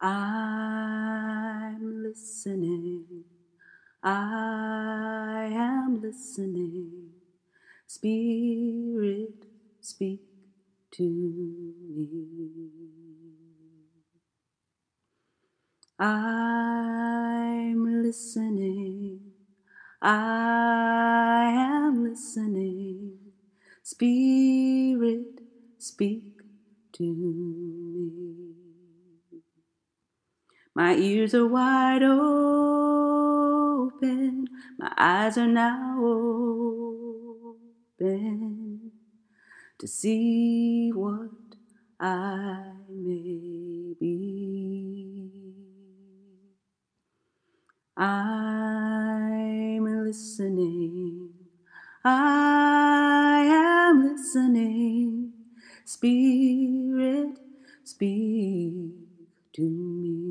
I'm listening. I am listening. Spirit, speak to me. I'm listening. I am listening. Spirit, speak to me. My ears are wide open. My eyes are now open to see what I may be. I'm listening. I am listening. Spirit, speak to me.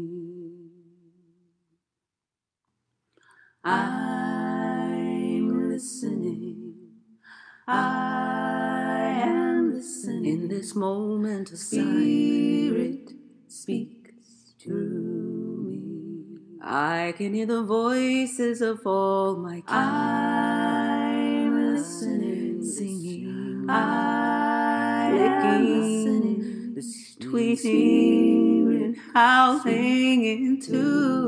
I'm listening. I am listening. In this moment of Spirit, speaks to me. I can hear the voices of all my kind. I'm listening, singing. I am listening. The tweeting and howling into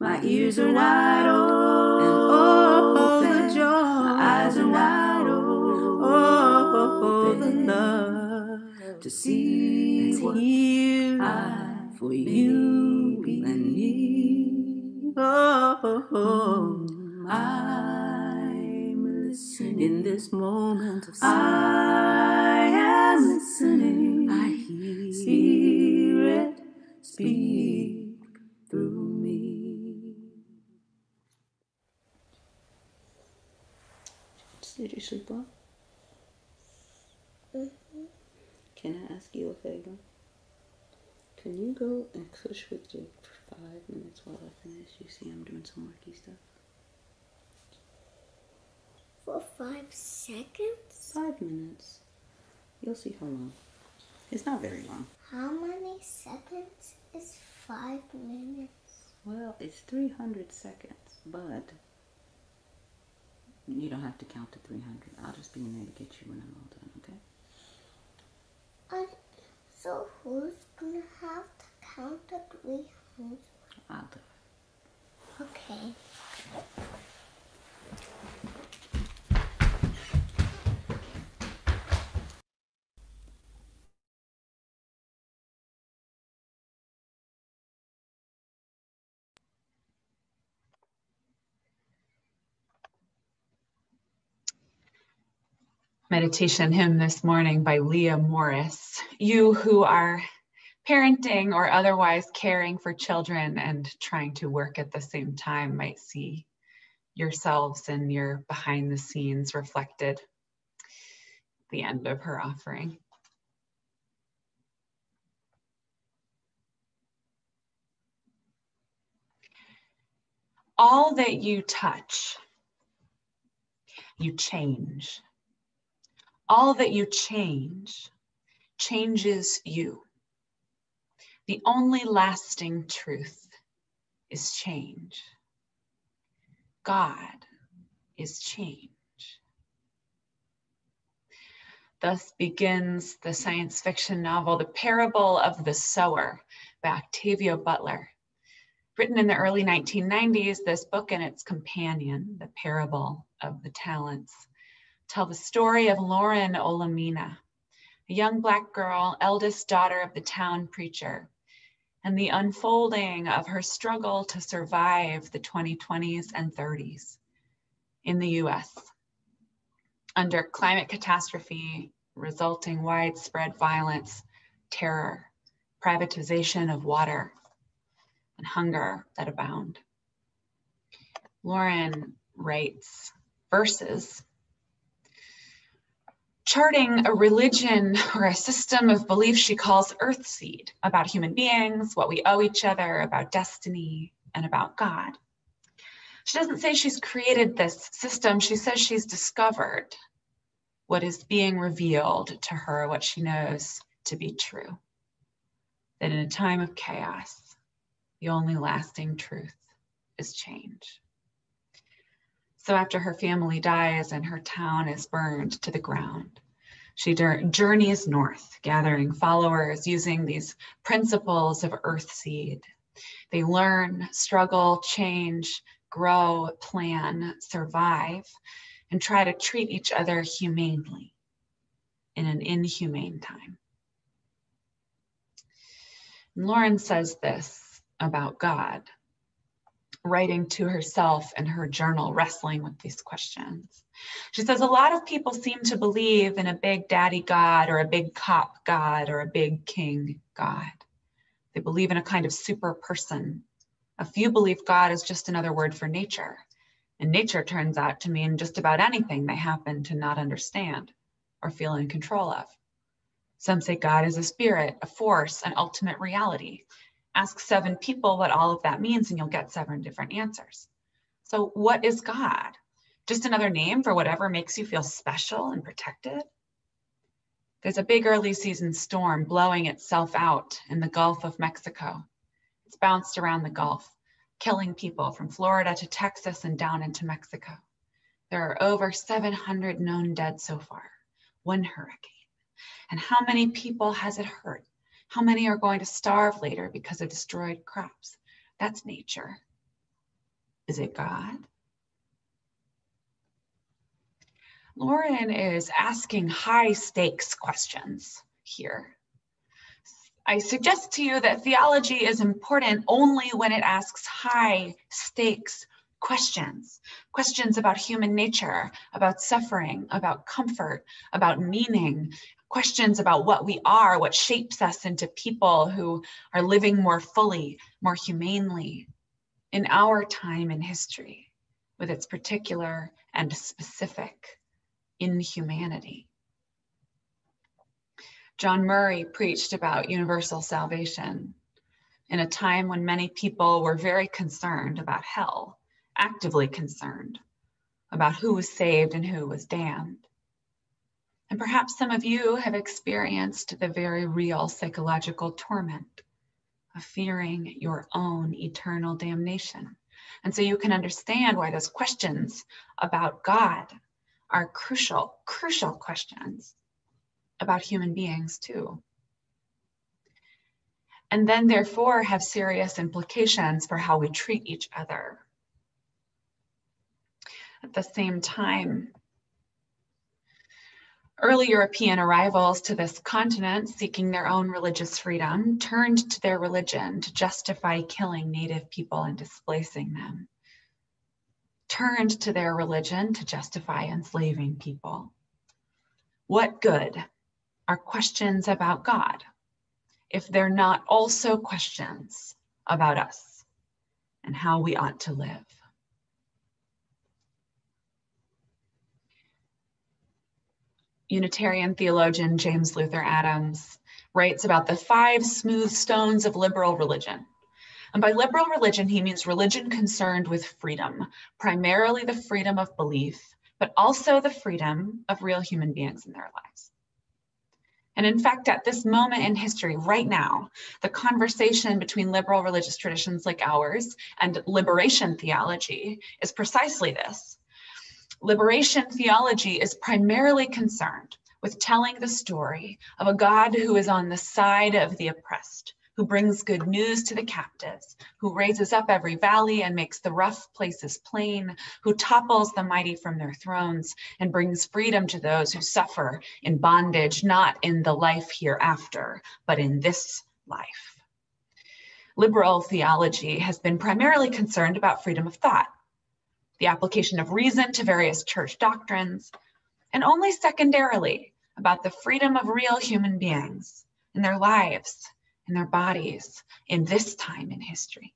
My ears are wide open. And oh, the joy. My eyes are wide open. Oh, the love to see and hear I for you and me. Oh, I'm listening in this moment of silence. I am listening. I hear Did you sleep well? Can I ask you a favor? Can you go and push with Jake for five minutes while I finish? You see, I'm doing some worky stuff. For five seconds? Five minutes. You'll see how long. It's not very long. How many seconds is five minutes? Well, it's 300 seconds, but you don't have to count to 300. I'll just be in there to get you when I'm all done, okay? Uh, so who's gonna have to count to three hundred? I'll do it. Okay. Meditation hymn this morning by Leah Morris. You who are parenting or otherwise caring for children and trying to work at the same time might see yourselves and your behind the scenes reflected the end of her offering. All that you touch, you change all that you change changes you. The only lasting truth is change. God is change. Thus begins the science fiction novel, The Parable of the Sower by Octavia Butler. Written in the early 1990s, this book and its companion, The Parable of the Talents, tell the story of Lauren Olamina, a young Black girl, eldest daughter of the town preacher, and the unfolding of her struggle to survive the 2020s and 30s in the US under climate catastrophe, resulting widespread violence, terror, privatization of water, and hunger that abound. Lauren writes verses charting a religion or a system of belief she calls Earthseed about human beings, what we owe each other, about destiny, and about God. She doesn't say she's created this system, she says she's discovered what is being revealed to her, what she knows to be true. that in a time of chaos, the only lasting truth is change. So after her family dies and her town is burned to the ground, she journeys north, gathering followers using these principles of Earthseed. They learn, struggle, change, grow, plan, survive, and try to treat each other humanely in an inhumane time. Lauren says this about God, writing to herself in her journal, wrestling with these questions. She says, A lot of people seem to believe in a big daddy God or a big cop God or a big king God. They believe in a kind of super person. A few believe God is just another word for nature. And nature turns out to mean just about anything they happen to not understand or feel in control of. Some say God is a spirit, a force, an ultimate reality. Ask seven people what all of that means, and you'll get seven different answers. So, what is God? Just another name for whatever makes you feel special and protected? There's a big early season storm blowing itself out in the Gulf of Mexico. It's bounced around the Gulf, killing people from Florida to Texas and down into Mexico. There are over 700 known dead so far, one hurricane. And how many people has it hurt? How many are going to starve later because of destroyed crops? That's nature. Is it God? Lauren is asking high stakes questions here. I suggest to you that theology is important only when it asks high stakes questions questions about human nature, about suffering, about comfort, about meaning, questions about what we are, what shapes us into people who are living more fully, more humanely in our time in history with its particular and specific inhumanity. John Murray preached about universal salvation in a time when many people were very concerned about hell, actively concerned about who was saved and who was damned. And perhaps some of you have experienced the very real psychological torment of fearing your own eternal damnation. And so you can understand why those questions about God are crucial, crucial questions about human beings too. And then, therefore, have serious implications for how we treat each other. At the same time, Early mm-hmm. European arrivals to this continent seeking their own religious freedom turned to their religion to justify killing native people and displacing them, turned to their religion to justify enslaving people. What good are questions about God if they're not also questions about us and how we ought to live? Unitarian theologian James Luther Adams writes about the five smooth stones of liberal religion. And by liberal religion, he means religion concerned with freedom, primarily the freedom of belief, but also the freedom of real human beings in their lives. And in fact, at this moment in history, right now, the conversation between liberal religious traditions like ours and liberation theology is precisely this Liberation theology is primarily concerned with telling the story of a God who is on the side of the oppressed, who brings good news to the captives, who raises up every valley and makes the rough places plain, who topples the mighty from their thrones and brings freedom to those who suffer in bondage, not in the life hereafter, but in this life. Liberal theology has been primarily concerned about freedom of thought the application of reason to various church doctrines, and only secondarily about the freedom of real human beings in their lives, in their bodies, in this time in history.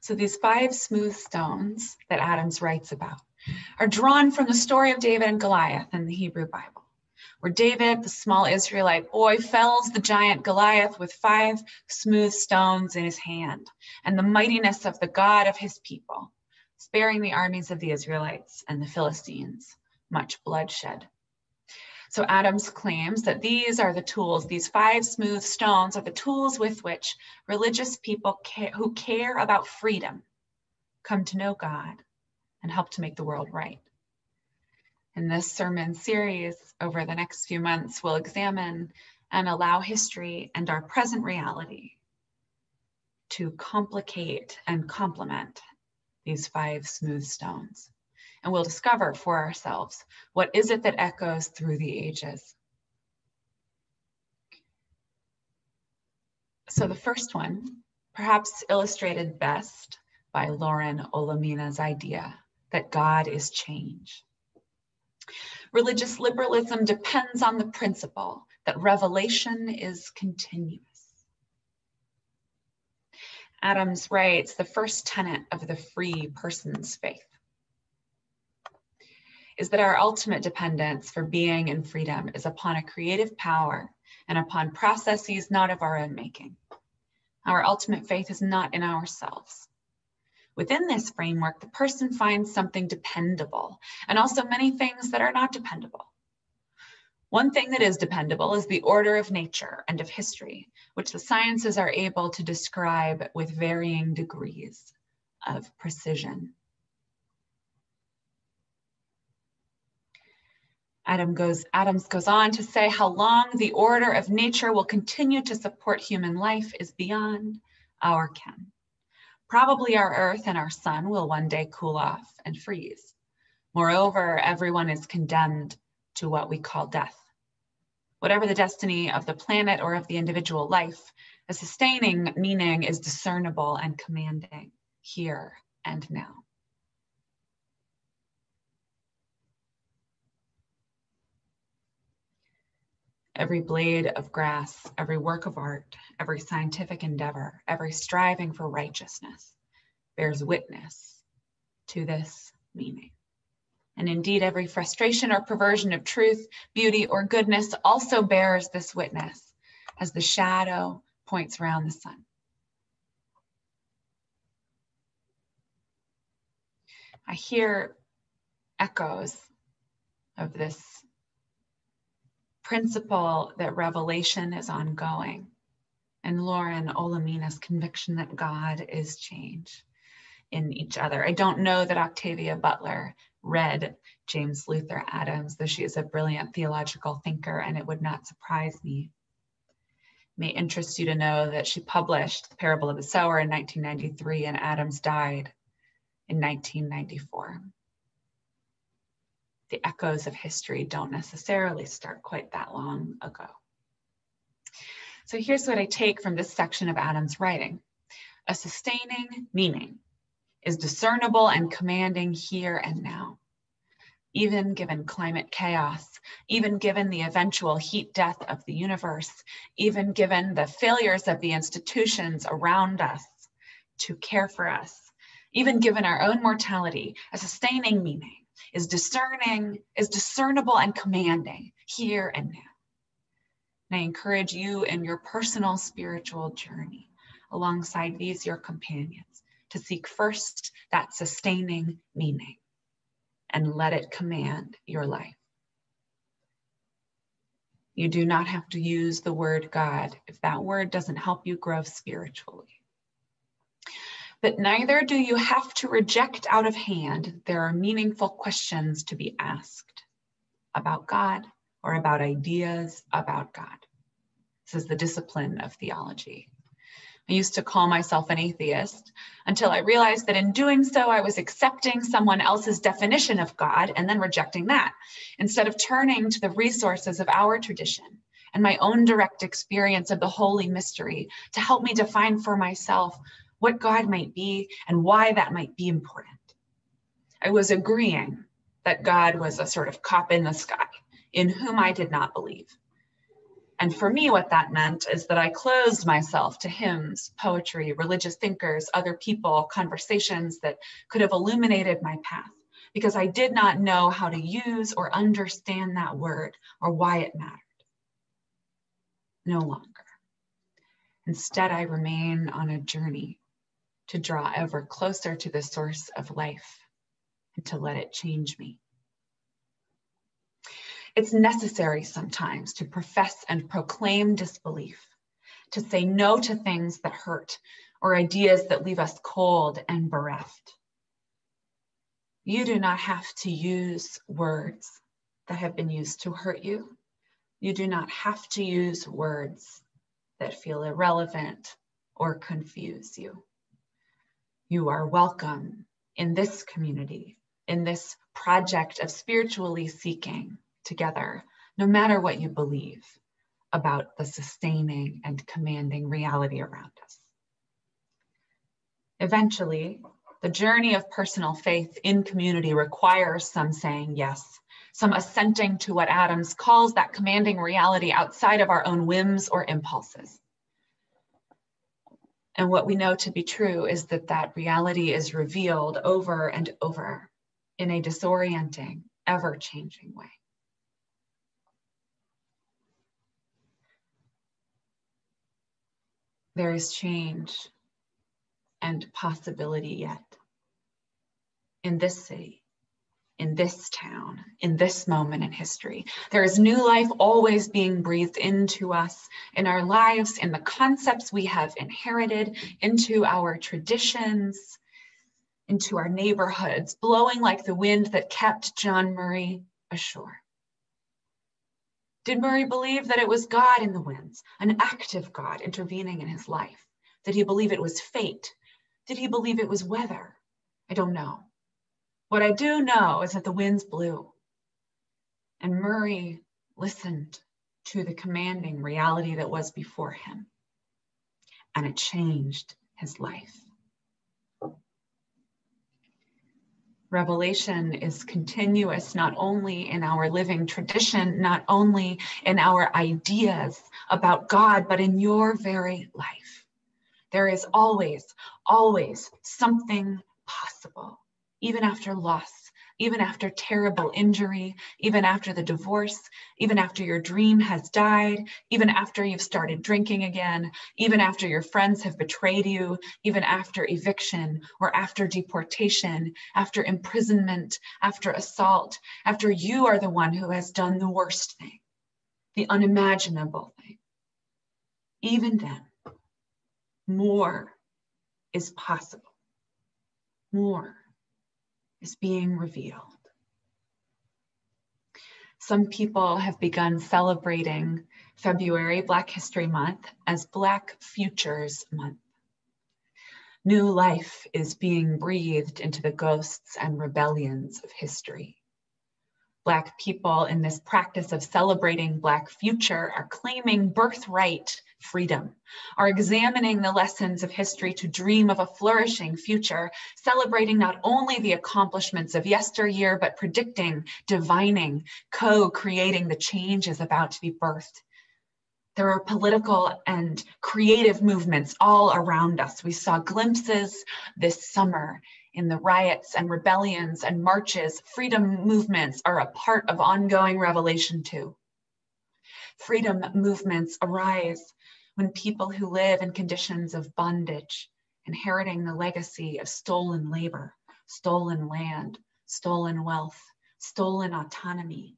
So these five smooth stones that Adams writes about are drawn from the story of David and Goliath in the Hebrew Bible where David, the small Israelite boy, fells the giant Goliath with five smooth stones in his hand, and the mightiness of the God of his people, sparing the armies of the Israelites and the Philistines much bloodshed. So Adams claims that these are the tools, these five smooth stones are the tools with which religious people who care about freedom come to know God and help to make the world right. In this sermon series over the next few months, we'll examine and allow history and our present reality to complicate and complement these five smooth stones and we'll discover for ourselves what is it that echoes through the ages. So the first one, perhaps illustrated best by Lauren Olamina's idea that God is change. Religious liberalism depends on the principle that revelation is continuous. Adams writes the first tenet of the free person's faith is that our ultimate dependence for being and freedom is upon a creative power and upon processes not of our own making. Our ultimate faith is not in ourselves. Within this framework, the person finds something dependable and also many things that are not dependable. One thing that is dependable is the order of nature and of history, which the sciences are able to describe with varying degrees of precision. Adam goes, Adams goes on to say how long the order of nature will continue to support human life is beyond our ken. Probably our earth and our sun will one day cool off and freeze. Moreover, everyone is condemned to what we call death. Whatever the destiny of the planet or of the individual life, a sustaining meaning is discernible and commanding here and now. Every blade of grass, every work of art, every scientific endeavor, every striving for righteousness bears witness to this meaning. And indeed, every frustration or perversion of truth, beauty, or goodness also bears this witness as the shadow points around the sun. I hear echoes of this principle that revelation is ongoing and Lauren Olamina's conviction that God is change in each other. I don't know that Octavia Butler read James Luther Adams, though she is a brilliant theological thinker, and it would not surprise me. It may interest you to know that she published The Parable of the Sower in 1993, and Adams died in 1994 the echoes of history don't necessarily start quite that long ago. So here's what I take from this section of Adam's writing. A sustaining meaning is discernible and commanding here and now. Even given climate chaos, even given the eventual heat death of the universe, even given the failures of the institutions around us to care for us, even given our own mortality, a sustaining meaning is discerning, is discernible and commanding here and now. And I encourage you in your personal spiritual journey alongside these, your companions, to seek first that sustaining meaning and let it command your life. You do not have to use the word God if that word doesn't help you grow spiritually but neither do you have to reject out of hand. There are meaningful questions to be asked about God or about ideas about God. This is the discipline of theology. I used to call myself an atheist until I realized that in doing so, I was accepting someone else's definition of God and then rejecting that, instead of turning to the resources of our tradition and my own direct experience of the holy mystery to help me define for myself what God might be and why that might be important. I was agreeing that God was a sort of cop in the sky in whom I did not believe. And for me, what that meant is that I closed myself to hymns, poetry, religious thinkers, other people, conversations that could have illuminated my path because I did not know how to use or understand that word or why it mattered. No longer. Instead, I remain on a journey to draw ever closer to the source of life and to let it change me. It's necessary sometimes to profess and proclaim disbelief, to say no to things that hurt or ideas that leave us cold and bereft. You do not have to use words that have been used to hurt you. You do not have to use words that feel irrelevant or confuse you. You are welcome in this community, in this project of spiritually seeking together, no matter what you believe about the sustaining and commanding reality around us. Eventually, the journey of personal faith in community requires some saying yes, some assenting to what Adams calls that commanding reality outside of our own whims or impulses. And what we know to be true is that that reality is revealed over and over in a disorienting, ever changing way. There is change and possibility yet in this city, in this town, in this moment in history. There is new life always being breathed into us, in our lives, in the concepts we have inherited, into our traditions, into our neighborhoods, blowing like the wind that kept John Murray ashore. Did Murray believe that it was God in the winds, an active God intervening in his life? Did he believe it was fate did he believe it was weather? I don't know. What I do know is that the winds blew. And Murray listened to the commanding reality that was before him. And it changed his life. Revelation is continuous, not only in our living tradition, not only in our ideas about God, but in your very life. There is always, always something possible, even after loss, even after terrible injury, even after the divorce, even after your dream has died, even after you've started drinking again, even after your friends have betrayed you, even after eviction or after deportation, after imprisonment, after assault, after you are the one who has done the worst thing, the unimaginable thing. Even then, more is possible. More is being revealed. Some people have begun celebrating February, Black History Month, as Black Futures Month. New life is being breathed into the ghosts and rebellions of history. Black people in this practice of celebrating Black future are claiming birthright freedom, are examining the lessons of history to dream of a flourishing future, celebrating not only the accomplishments of yesteryear, but predicting, divining, co creating the changes about to be birthed. There are political and creative movements all around us. We saw glimpses this summer in the riots and rebellions and marches. Freedom movements are a part of ongoing revelation, too. Freedom movements arise when people who live in conditions of bondage, inheriting the legacy of stolen labor, stolen land, stolen wealth, stolen autonomy,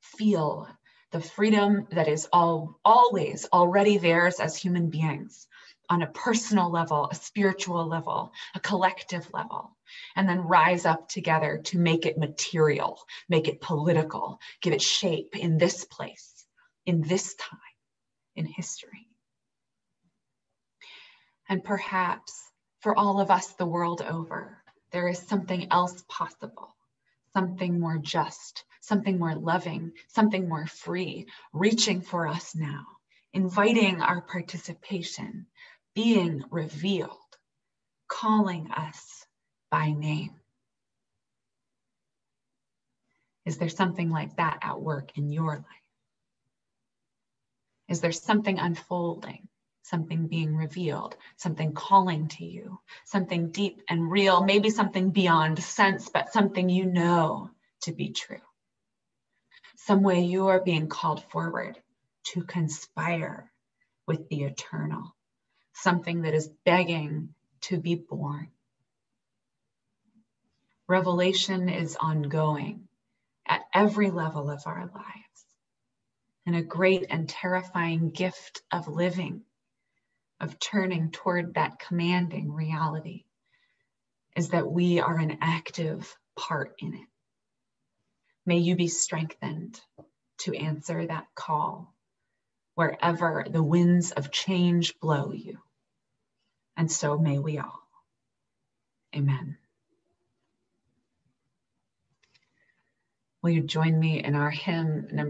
feel the freedom that is all, always already theirs as human beings on a personal level, a spiritual level, a collective level, and then rise up together to make it material, make it political, give it shape in this place, in this time, in history. And perhaps for all of us the world over, there is something else possible, something more just, something more loving, something more free, reaching for us now, inviting our participation, being revealed, calling us by name. Is there something like that at work in your life? Is there something unfolding something being revealed, something calling to you, something deep and real, maybe something beyond sense, but something you know to be true. Some way you are being called forward to conspire with the eternal, something that is begging to be born. Revelation is ongoing at every level of our lives. And a great and terrifying gift of living, of turning toward that commanding reality, is that we are an active part in it. May you be strengthened to answer that call wherever the winds of change blow you. And so may we all. Amen. Will you join me in our hymn number?